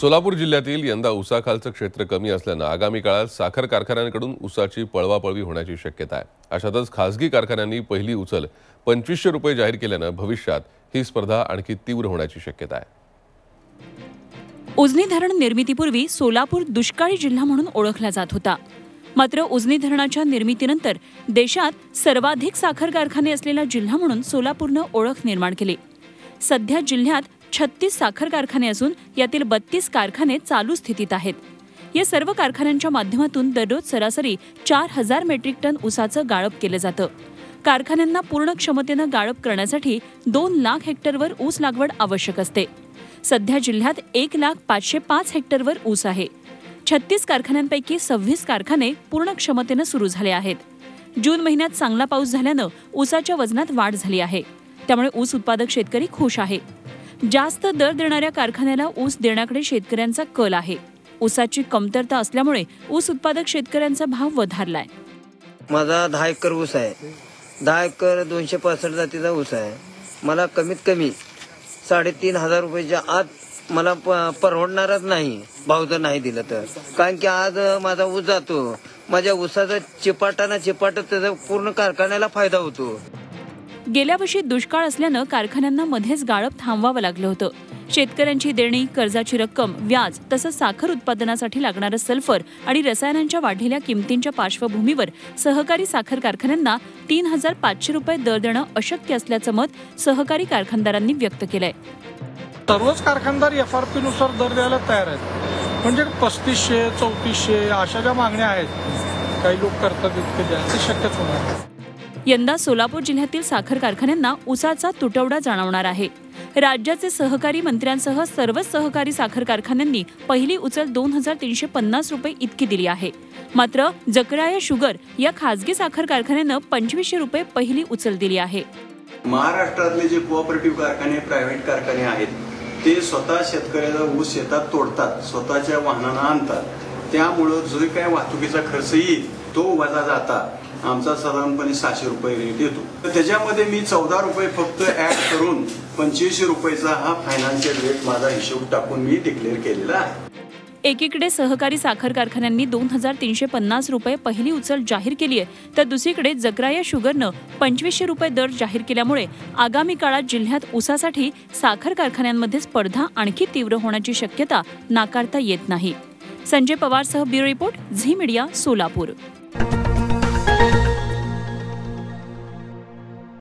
सोलापूर जिल्ह्यातील यंदा उसाखालचं क्षेत्र कमी असल्यानं आगामी काळात साखर कारखान्यांकडून उसाची पळवापळवी होण्याची शक्यता आहे. अशातच खासगी कारखान्यांनी पहिली उचल पंचवीसशे रुपये जाहीर केल्यानं भविष्यात ही स्पर्धा आणखी तीव्र होण्याची शक्यता आहे. उजनी धरण निर्मितीपूर्वी सोलापूर दुष्काळी जिल्हा म्हणून ओळखला जात होता. मात्र उजनी धरणाच्या निर्मितीनंतर देशात सर्वाधिक साखर कारखाने असलेला जिल्हा म्हणून सोलापूरनं ओळख निर्माण केली. सध्या जिल्ह्यात छत्तीस साखर कारखाने असून यातील बत्तीस कारखाने चालू स्थितीत आहेत. या सर्व कारखान्यांच्या माध्यमातून दररोज सरासरी चार हजार मेट्रिक टन उसाचं गाळप केलं जातं. कारखान्यांना पूर्ण क्षमतेनं गाळप करण्यासाठी दोन लाख हेक्टरवर ऊस लागवड आवश्यक असते. सध्या जिल्ह्यात एक लाख पाचशे पाच हेक्टरवर ऊस आहे. छत्तीस कारखान्यांपैकी सव्वीस कारखाने पूर्ण क्षमतेनं सुरू झाले आहेत. जून महिन्यात चांगला पाऊस झाल्यानं ऊसाच्या वजनात वाढ झाली आहे. त्यामुळे ऊस उत्पादक शेतकरी खुश आहे. जास्त दर देणाऱ्या कारखान्याला ऊस देण्याकडे शेतकऱ्यांचा कल आहे. ऊसाची कमतरता असल्यामुळे ऊस उत्पादक शेतकऱ्यांचा भाव वधारलाय. माझा दहा एकर ऊस आहे. दहा एकर दोनशे पासष्ट जातीचा ऊस आहे. मला कमीत कमी साडेतीन हजार रुपयाच्या आत मला प- परवडणारच नाही. भाव जर नाही दिलं तर. कारण की आज माझा ऊस जातो. माझ्या ऊसाचा चिपाटाना चिपाट त्याचा पूर्ण कारखान्याला फायदा होतो. गेल्या वर्षी दुष्काळ असल्यानं कारखान्यांना मध्येच गाळप थांबवावं लागलं होतं. शेतकऱ्यांची देणी कर्जाची रक्कम व्याज तसंच साखर उत्पादनासाठी लागणारं सल्फर आणि रसायनांच्या वाढलेल्या किमतींच्या पार्श्वभूमीवर सहकारी साखर कारखान्यांना तीन हजार पाचशे रुपये दर देणं अशक्य असल्याचं मत सहकारी कारखानदारांनी व्यक्त केलंय. सर्वच कारखानदार एफ आर पी नुसार दर द्यायला तयार आहेत. म्हणजे पस्तीसशे चौतीसशे अशा ज्या मागण्या आहेत काही लोक करतात इतके द्या शक्यच होणार यंदा सोलापूर जिल्ह्यातील साखर कारखान्यांना उसाचा तुटवडा जाणवणार आहे. राज्याचे सहकारी मंत्र्यांसह सर्वच सहकारी साखर कारखान्यांनी पहिली उचल दोन हजार तीनशे पन्नास रुपये इतकी दिली आहे. मात्र जकराया शुगर या खासगी साखर कारखान्यानं पंचवीसशे रुपये पहिली उचल दिली आहे. महाराष्ट्रातले जे कोऑपरेटिव्ह कारखाने प्रायव्हेट कारखाने आहेत ते स्वतः शेतकऱ्याचा ऊस शेतात तोडतात स्वतःच्या वाहनांना आणतात. त्यामुळं जो काय वाहतुकीचा खर्च येईल तो वजा जाता. आमचा साधारणपणे सहाशे रुपये रेट येतो. तर त्याच्यामध्ये मी चौदा रुपये फक्त ऍड करून पंचवीसशे रुपयेचा हा फायनान्शियल रेट माझा हिशोब टाकून मी डिक्लेअर केलेला आहे. एकीकडे सहकारी साखर कारखान्यांनी दोन हजार तीनशे पन्नास रुपये पहिली उचल जाहीर केली आहे तर दुसरीकडे जकराया शुगरनं पंचवीसशे रुपये दर जाहीर केल्यामुळे आगामी काळात जिल्ह्यात ऊसासाठी साखर कारखान्यांमध्ये स्पर्धा आणखी तीव्र होण्याची शक्यता नाकारता येत नाही. Sanjay पवारसह bureau report Zee media Solapur.